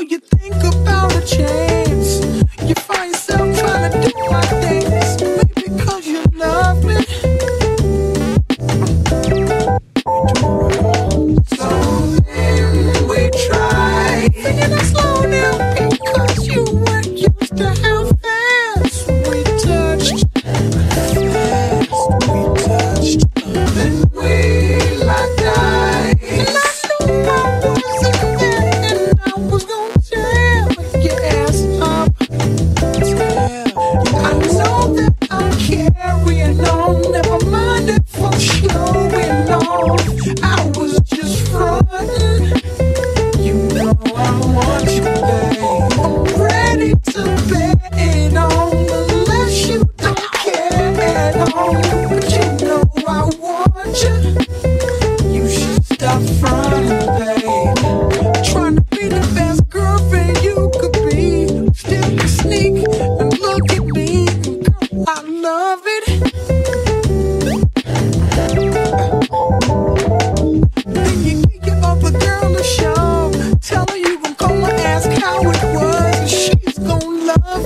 You think about a chance. going on. I was just running. love.